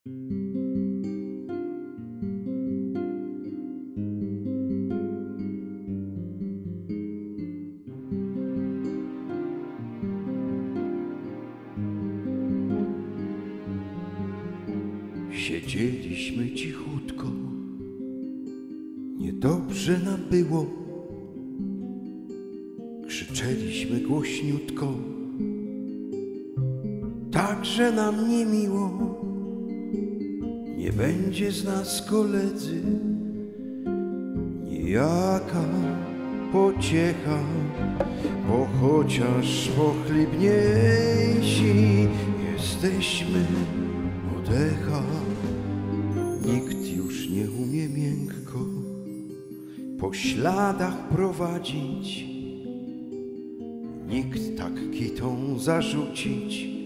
Siedzieliśmy cichutko, niedobrze nam było. Krzyczeliśmy głośniutko, także nam niemiło. Nie będzie z nas koledzy, niejaka pociecha, bo chociaż pochlibniejsi jesteśmy odecha. Nikt już nie umie miękko po śladach prowadzić, nikt tak kitą zarzucić,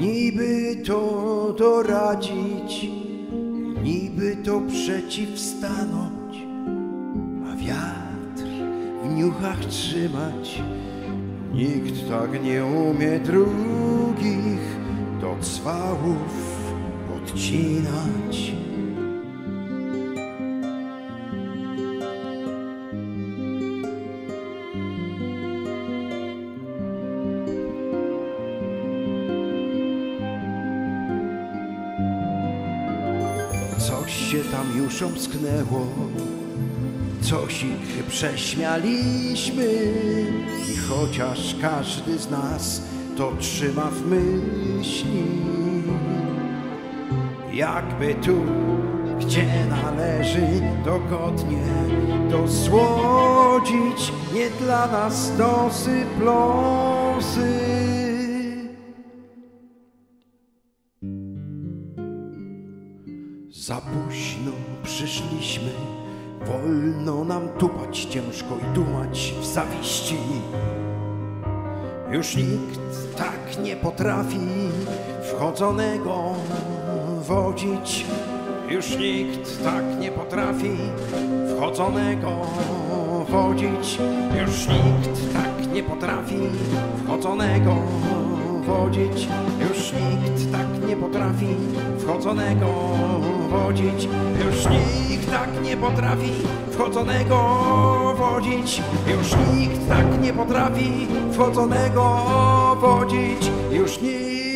niby to doradzić, niby to przeciwstanąć, a wiatr w niuchach trzymać. Nikt tak nie umie drugich do cwałów podcinać. Coś się tam już omsknęło, coś ich prześmialiśmy i chociaż każdy z nas to trzyma w myśli, jakby tu, gdzie należy dogodnie dosłodzić, nie dla nas dosy. Za późno przyszliśmy, wolno nam tupać ciężko i dumać w zawiści. Już nikt tak nie potrafi wchodzonego wodzić. Już nikt tak nie potrafi wchodzonego wodzić. Już nikt tak nie potrafi wchodzonego wodzić. Już nikt potrafi wchodzonego wodzić. Już nikt tak nie potrafi wchodzonego wodzić. Już nikt tak nie potrafi wchodzonego wodzić. Już nikt